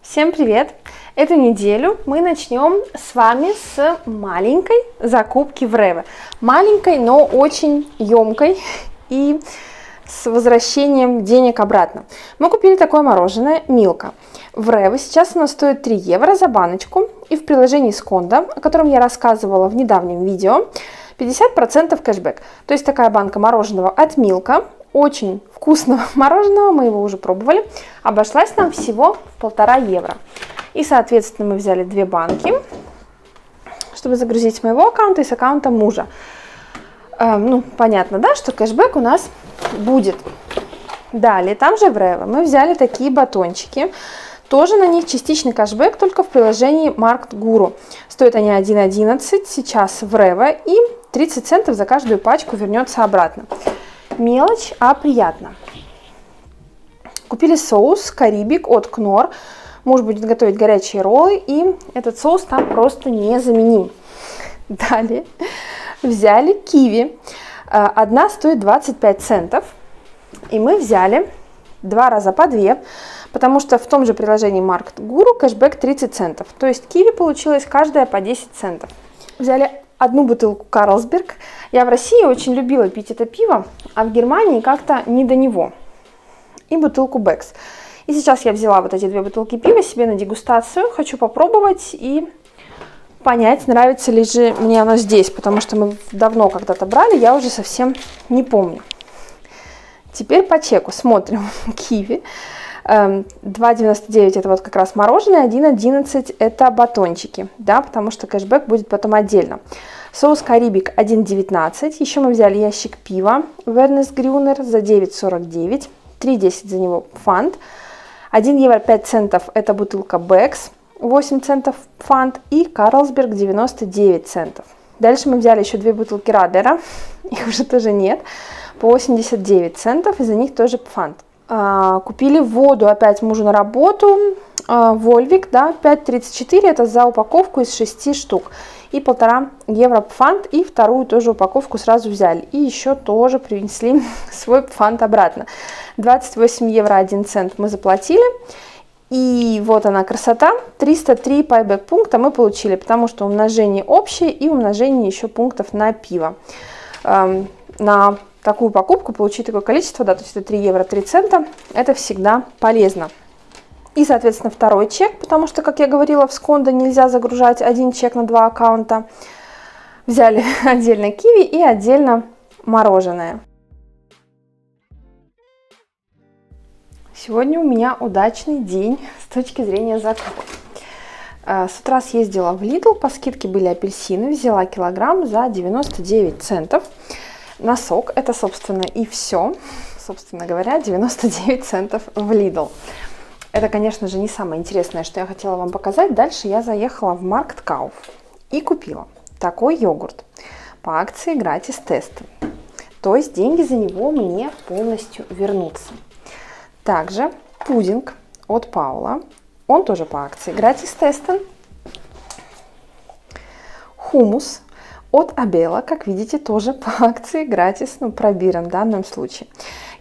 Всем привет! Эту неделю мы начнем с вами с маленькой закупки в Реве. Маленькой, но очень емкой и с возвращением денег обратно. Мы купили такое мороженое Милка. В Реве сейчас оно стоит 3 евро за баночку. И в приложении Сконда, о котором я рассказывала в недавнем видео, 50% кэшбэк. То есть такая банка мороженого от Милка очень вкусного мороженого, мы его уже пробовали, обошлась нам всего в полтора евро. И, соответственно, мы взяли две банки, чтобы загрузить с моего аккаунта и с аккаунта мужа. Э, ну, понятно, да, что кэшбэк у нас будет. Далее, там же в Рево мы взяли такие батончики. Тоже на них частичный кэшбэк, только в приложении Market Guru. Стоят они 1.11 сейчас в Рево и 30 центов за каждую пачку вернется обратно. Мелочь, а приятно. Купили соус карибик от Кнор. Муж будет готовить горячие роллы, и этот соус там просто незаменим. Далее взяли киви. Э, одна стоит 25 центов. И мы взяли два раза по две, потому что в том же приложении Market Guru кэшбэк 30 центов. То есть киви получилось каждая по 10 центов. Взяли одну бутылку Карлсберг. Я в России очень любила пить это пиво, а в Германии как-то не до него. И бутылку Бекс. И сейчас я взяла вот эти две бутылки пива себе на дегустацию. Хочу попробовать и понять, нравится ли же мне оно здесь, потому что мы давно когда-то брали, я уже совсем не помню. Теперь по чеку смотрим. Киви. 2,99 эм, это вот как раз мороженое, 1,11 это батончики, да, потому что кэшбэк будет потом отдельно. Соус Карибик 1,19, еще мы взяли ящик пива Вернес Грюнер за 9,49, 3,10 за него фант, 1 евро 5 центов это бутылка Бэкс, 8 центов фант и Карлсберг 99 центов. Дальше мы взяли еще две бутылки Радера, их уже тоже нет, по 89 центов, и за них тоже фант. А, купили воду опять мужу на работу, а, Вольвик, да, 5,34, это за упаковку из 6 штук. И полтора евро фант, и вторую тоже упаковку сразу взяли. И еще тоже принесли свой фант обратно. 28 евро 1 цент мы заплатили. И вот она красота, 303 пайбэк пункта мы получили, потому что умножение общее и умножение еще пунктов на пиво. На такую покупку, получить такое количество, да, то есть это 3 евро 3 цента, это всегда полезно. И, соответственно, второй чек, потому что, как я говорила, в Скондо нельзя загружать один чек на два аккаунта. Взяли отдельно киви и отдельно мороженое. Сегодня у меня удачный день с точки зрения закупок. Э, с утра съездила в Lidl, по скидке были апельсины, взяла килограмм за 99 центов носок. Это, собственно, и все. Собственно говоря, 99 центов в Lidl. Это, конечно же, не самое интересное, что я хотела вам показать. Дальше я заехала в Маркт Кауф и купила такой йогурт по акции gratis тест. То есть деньги за него мне полностью вернутся. Также пудинг от Паула. Он тоже по акции gratis тестен. Хумус от Абела, как видите, тоже по акции gratis, ну, пробиром в данном случае.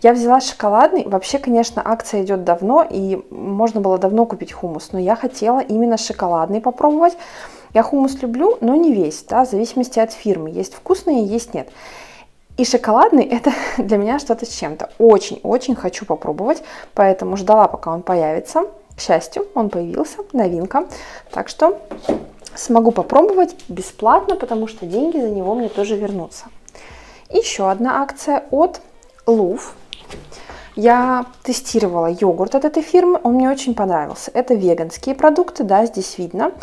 Я взяла шоколадный, вообще, конечно, акция идет давно, и можно было давно купить хумус, но я хотела именно шоколадный попробовать. Я хумус люблю, но не весь, да, в зависимости от фирмы. Есть вкусные, есть нет. И шоколадный это для меня что-то с чем-то. Очень-очень хочу попробовать, поэтому ждала, пока он появится. К счастью, он появился, новинка. Так что смогу попробовать бесплатно, потому что деньги за него мне тоже вернутся. Еще одна акция от Лув. Я тестировала йогурт от этой фирмы, он мне очень понравился. Это веганские продукты, да, здесь видно.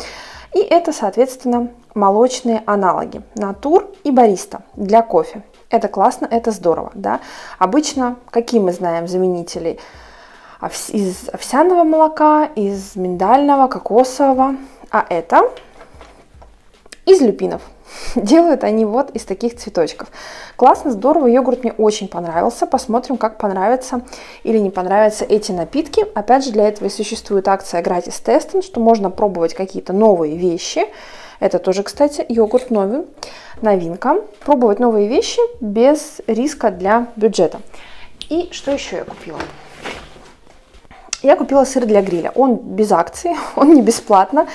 И это, соответственно, молочные аналоги Натур и Бариста для кофе. Это классно, это здорово, да. Обычно, какие мы знаем заменители? Из овсяного молока, из миндального, кокосового. А это из люпинов. Делают они вот из таких цветочков. Классно, здорово, йогурт мне очень понравился. Посмотрим, как понравятся или не понравятся эти напитки. Опять же, для этого и существует акция gratis тестинг, что можно пробовать какие-то новые вещи. Это тоже, кстати, йогурт новин, новинка. Пробовать новые вещи без риска для бюджета. И что еще я купила? я купила сыр для гриля. Он без акции, он не бесплатно,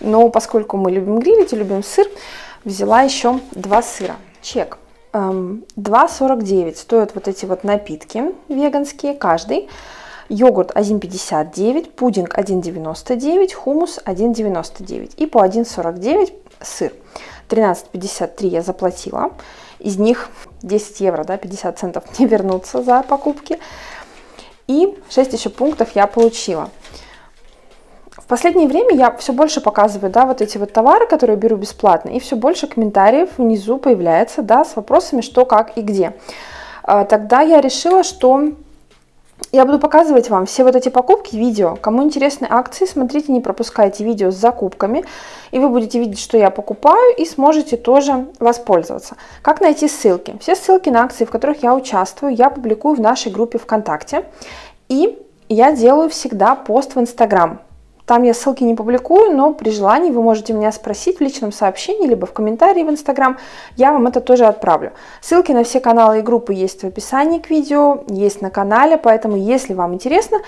но поскольку мы любим грилить и любим сыр, взяла еще два сыра. Чек. 2,49 эм, стоят вот эти вот напитки веганские, каждый. Йогурт 1,59, пудинг 1,99, хумус 1,99 и по 1,49 сыр. 13,53 я заплатила. Из них 10 евро, да, 50 центов мне вернутся за покупки. И 6 еще пунктов я получила. В последнее время я все больше показываю, да, вот эти вот товары, которые беру бесплатно, и все больше комментариев внизу появляется, да, с вопросами, что, как и где. А, тогда я решила, что я буду показывать вам все вот эти покупки, видео. Кому интересны акции, смотрите, не пропускайте видео с закупками, и вы будете видеть, что я покупаю, и сможете тоже воспользоваться. Как найти ссылки? Все ссылки на акции, в которых я участвую, я публикую в нашей группе ВКонтакте, и я делаю всегда пост в Инстаграм. Там я ссылки не публикую, но при желании вы можете меня спросить в личном сообщении, либо в комментарии в Инстаграм, я вам это тоже отправлю. Ссылки на все каналы и группы есть в описании к видео, есть на канале, поэтому если вам интересно,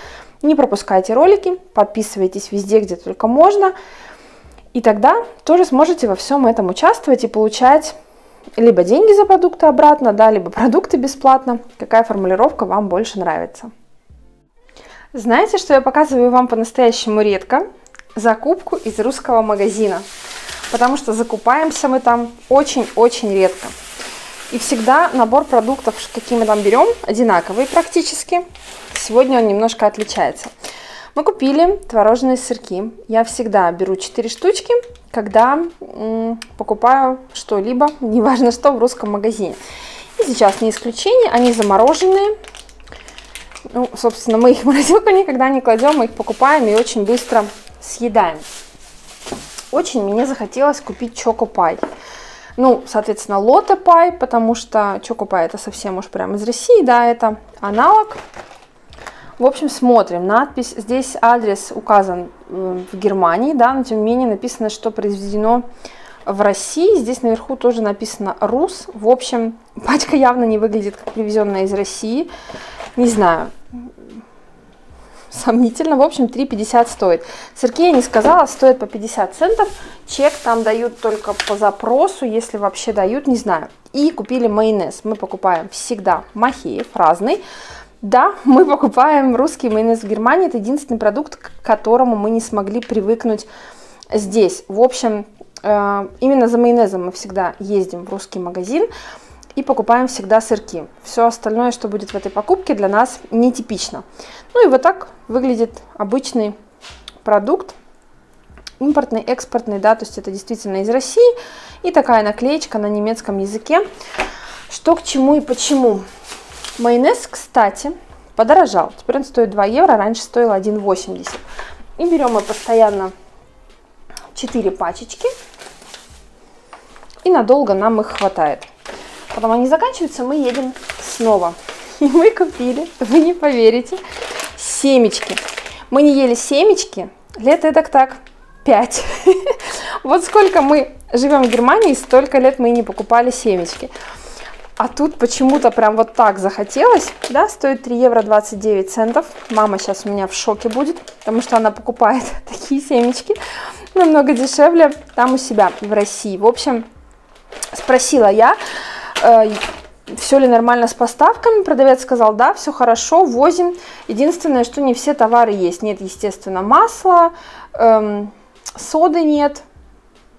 не пропускайте ролики, подписывайтесь везде, где только можно, и тогда тоже сможете во всем этом участвовать и получать либо деньги за продукты обратно, да, либо продукты бесплатно, какая формулировка вам больше нравится. Знаете, что я показываю вам по-настоящему редко? Закупку из русского магазина. Потому что закупаемся мы там очень-очень редко. И всегда набор продуктов, какие мы там берем, одинаковый практически. Сегодня он немножко отличается. Мы купили творожные сырки. Я всегда беру 4 штучки, когда покупаю что-либо, неважно что, в русском магазине. И сейчас не исключение, они замороженные, ну, собственно, мы их в морозилку никогда не кладем, мы их покупаем и очень быстро съедаем. Очень мне захотелось купить чокопай. Ну, соответственно, лоте пай, потому что чокопай это совсем уж прямо из России, да, это аналог. В общем, смотрим. Надпись, здесь адрес указан в Германии, да, но тем не менее написано, что произведено в России. Здесь наверху тоже написано «Рус». В общем, пачка явно не выглядит как привезенная из России не знаю, сомнительно. В общем, 3,50 стоит. Сырки я не сказала, стоят по 50 центов. Чек там дают только по запросу, если вообще дают, не знаю. И купили майонез. Мы покупаем всегда Махеев, разный. Да, мы покупаем русский майонез в Германии. Это единственный продукт, к которому мы не смогли привыкнуть здесь. В общем, э, именно за майонезом мы всегда ездим в русский магазин и покупаем всегда сырки. Все остальное, что будет в этой покупке, для нас нетипично. Ну и вот так выглядит обычный продукт, импортный, экспортный, да, то есть это действительно из России. И такая наклеечка на немецком языке. Что к чему и почему. Майонез, кстати, подорожал. Теперь он стоит 2 евро, раньше стоил 1,80. И берем мы постоянно 4 пачечки. И надолго нам их хватает. Потом они заканчиваются, мы едем снова. И мы купили, вы не поверите, семечки. Мы не ели семечки лет это так 5. Вот сколько мы живем в Германии, столько лет мы не покупали семечки. А тут почему-то прям вот так захотелось, да, стоит 3 евро 29 центов. Мама сейчас у меня в шоке будет, потому что она покупает такие семечки намного дешевле там у себя в России. В общем, спросила я, все ли нормально с поставками. Продавец сказал, да, все хорошо, возим. Единственное, что не все товары есть. Нет, естественно, масла, эм, соды нет.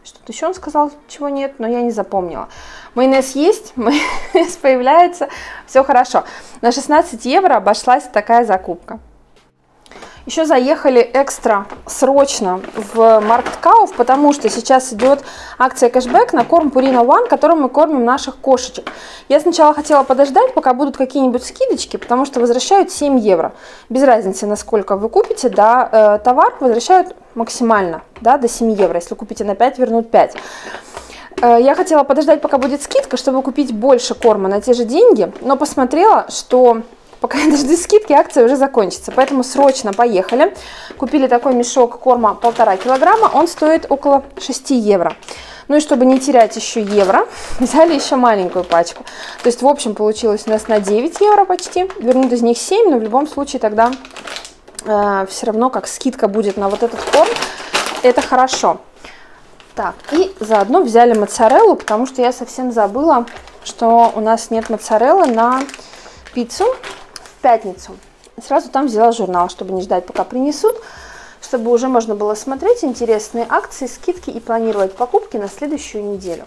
Что-то еще он сказал, чего нет, но я не запомнила. Майонез есть, майонез появляется, все хорошо. На 16 евро обошлась такая закупка. Еще заехали экстра срочно в Маркткауф, потому что сейчас идет акция кэшбэк на корм Purina One, которым мы кормим наших кошечек. Я сначала хотела подождать, пока будут какие-нибудь скидочки, потому что возвращают 7 евро. Без разницы, насколько вы купите, да, э, товар возвращают максимально, да, до 7 евро. Если купите на 5, вернут 5. Э, я хотела подождать, пока будет скидка, чтобы купить больше корма на те же деньги, но посмотрела, что пока я дожду скидки, акция уже закончится. Поэтому срочно поехали. Купили такой мешок корма полтора килограмма, он стоит около 6 евро. Ну и чтобы не терять еще евро, взяли еще маленькую пачку. То есть в общем получилось у нас на 9 евро почти. Вернут из них 7, но в любом случае тогда э, все равно как скидка будет на вот этот корм, это хорошо. Так, и заодно взяли моцареллу, потому что я совсем забыла, что у нас нет моцареллы на пиццу пятницу. Сразу там взяла журнал, чтобы не ждать, пока принесут, чтобы уже можно было смотреть интересные акции, скидки и планировать покупки на следующую неделю.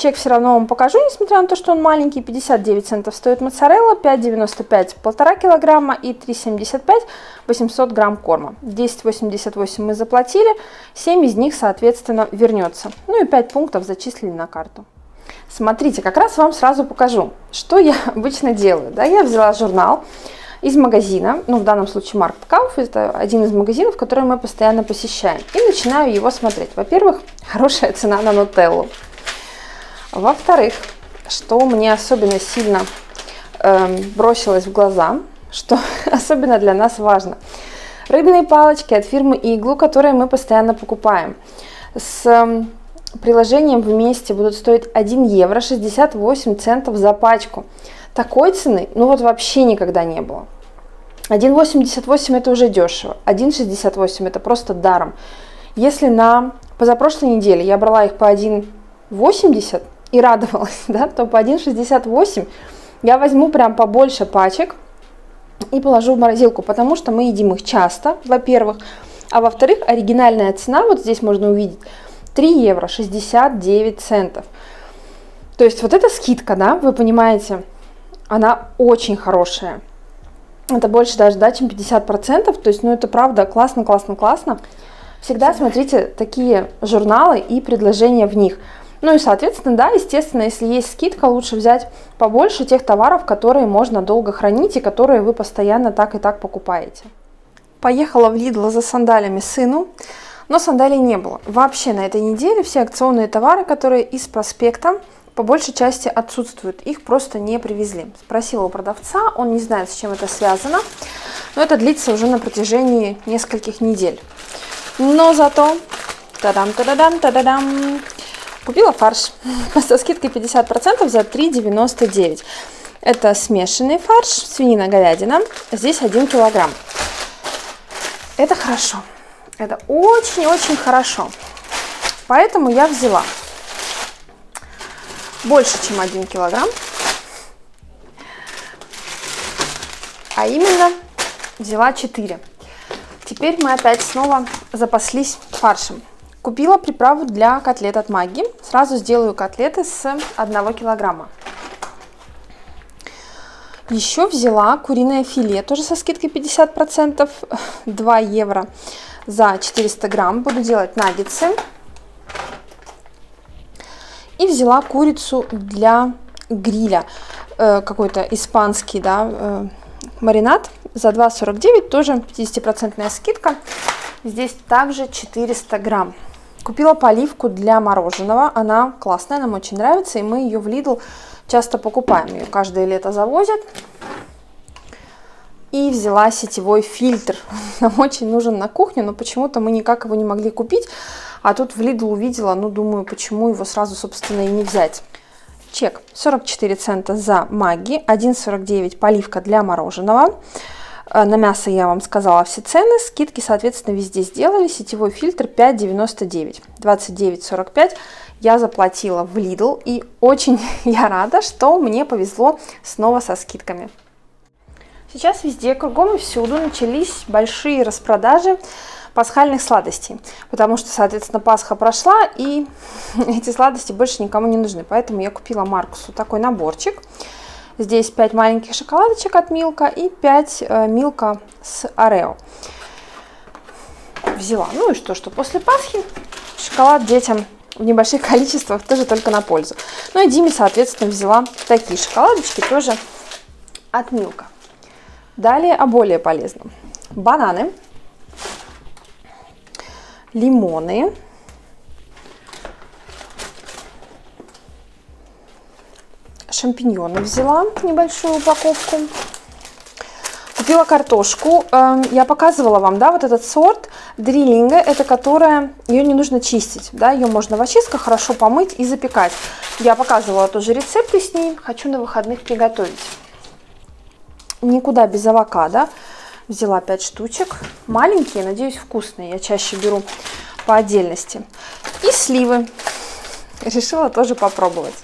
Чек все равно вам покажу, несмотря на то, что он маленький. 59 центов стоит моцарелла, 5,95 полтора килограмма и 3,75 800 грамм корма. 10,88 мы заплатили, 7 из них, соответственно, вернется. Ну и 5 пунктов зачислили на карту. Смотрите, как раз вам сразу покажу, что я обычно делаю. Да, я взяла журнал из магазина, ну в данном случае Марк Кауф, это один из магазинов, который мы постоянно посещаем. И начинаю его смотреть. Во-первых, хорошая цена на нутеллу. Во-вторых, что мне особенно сильно э, бросилось в глаза, что особенно для нас важно. Рыбные палочки от фирмы Иглу, которые мы постоянно покупаем. С э, приложением вместе будут стоить 1 евро 68 центов за пачку. Такой цены, ну вот вообще никогда не было. 1,88 это уже дешево, 1,68 это просто даром. Если на позапрошлой неделе я брала их по 1,80, и радовалась, да, то по 1,68 я возьму прям побольше пачек и положу в морозилку, потому что мы едим их часто, во-первых, а во-вторых, оригинальная цена, вот здесь можно увидеть, 3 евро 69 центов. То есть вот эта скидка, да, вы понимаете, она очень хорошая. Это больше даже, да, чем 50%, то есть, ну, это правда классно, классно, классно. Всегда смотрите такие журналы и предложения в них – ну и, соответственно, да, естественно, если есть скидка, лучше взять побольше тех товаров, которые можно долго хранить и которые вы постоянно так и так покупаете. Поехала в Lidl за сандалями сыну, но сандалий не было. Вообще на этой неделе все акционные товары, которые из проспекта, по большей части отсутствуют. Их просто не привезли. Спросила у продавца, он не знает, с чем это связано, но это длится уже на протяжении нескольких недель. Но зато, тадам, тададам, тададам, Купила фарш со скидкой 50% за 3,99. Это смешанный фарш, свинина, говядина. Здесь 1 килограмм. Это хорошо. Это очень-очень хорошо. Поэтому я взяла больше, чем 1 килограмм. А именно взяла 4. Теперь мы опять снова запаслись фаршем. Купила приправу для котлет от Маги. Сразу сделаю котлеты с 1 килограмма. Еще взяла куриное филе, тоже со скидкой 50%, 2 евро за 400 грамм. Буду делать наггетсы. И взяла курицу для гриля, э, какой-то испанский да, э, маринад за 2,49, тоже 50% скидка. Здесь также 400 грамм. Купила поливку для мороженого. Она классная, нам очень нравится. И мы ее в Lidl часто покупаем. Ее каждое лето завозят. И взяла сетевой фильтр. Нам очень нужен на кухню, но почему-то мы никак его не могли купить. А тут в Lidl увидела, ну думаю, почему его сразу, собственно, и не взять. Чек 44 цента за маги, 1,49 поливка для мороженого. Э, на мясо я вам сказала все цены, скидки, соответственно, везде сделали. Сетевой фильтр 5,99, 29,45 я заплатила в Lidl. И очень я рада, что мне повезло снова со скидками. Сейчас везде, кругом и всюду начались большие распродажи пасхальных сладостей, потому что, соответственно, Пасха прошла, и эти сладости больше никому не нужны. Поэтому я купила Маркусу такой наборчик. Здесь 5 маленьких шоколадочек от Милка и 5 э, Милка с Орео. Взяла. Ну и что, что после Пасхи шоколад детям в небольших количествах тоже только на пользу. Ну и Диме, соответственно, взяла такие шоколадочки тоже от Милка. Далее о более полезном. Бананы, лимоны, шампиньоны взяла, небольшую упаковку. Купила картошку. Эм, я показывала вам, да, вот этот сорт дриллинга, это которая, ее не нужно чистить, да, ее можно в очистках хорошо помыть и запекать. Я показывала тоже рецепты с ней, хочу на выходных приготовить. Никуда без авокадо. Взяла 5 штучек. Маленькие, надеюсь, вкусные. Я чаще беру по отдельности. И сливы. Решила тоже попробовать.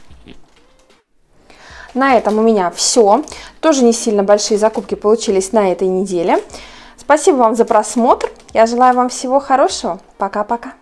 На этом у меня все. Тоже не сильно большие закупки получились на этой неделе. Спасибо вам за просмотр. Я желаю вам всего хорошего. Пока-пока.